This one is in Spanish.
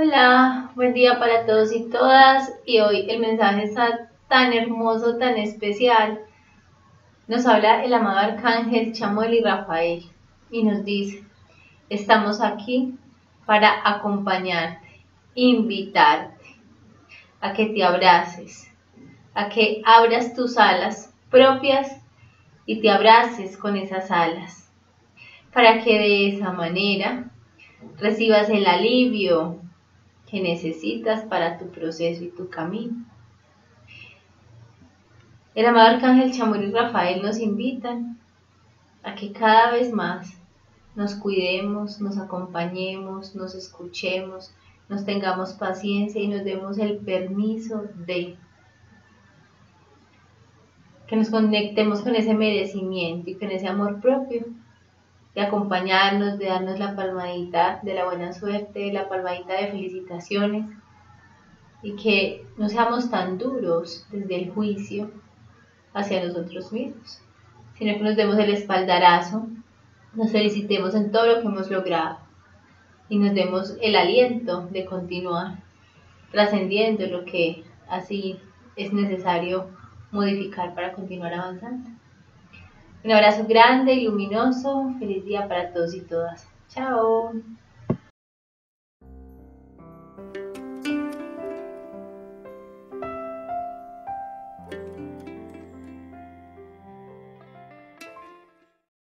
Hola, buen día para todos y todas. Y hoy el mensaje está tan hermoso, tan especial. Nos habla el amado arcángel Chamuel y Rafael y nos dice, estamos aquí para acompañarte, invitarte a que te abraces, a que abras tus alas propias y te abraces con esas alas, para que de esa manera recibas el alivio, que necesitas para tu proceso y tu camino. El amado Arcángel Chamuel y Rafael nos invitan a que cada vez más nos cuidemos, nos acompañemos, nos escuchemos, nos tengamos paciencia y nos demos el permiso de que nos conectemos con ese merecimiento y con ese amor propio de acompañarnos, de darnos la palmadita de la buena suerte, la palmadita de felicitaciones y que no seamos tan duros desde el juicio hacia nosotros mismos, sino que nos demos el espaldarazo, nos felicitemos en todo lo que hemos logrado y nos demos el aliento de continuar trascendiendo lo que así es necesario modificar para continuar avanzando. Un abrazo grande y luminoso. Feliz día para todos y todas. Chao.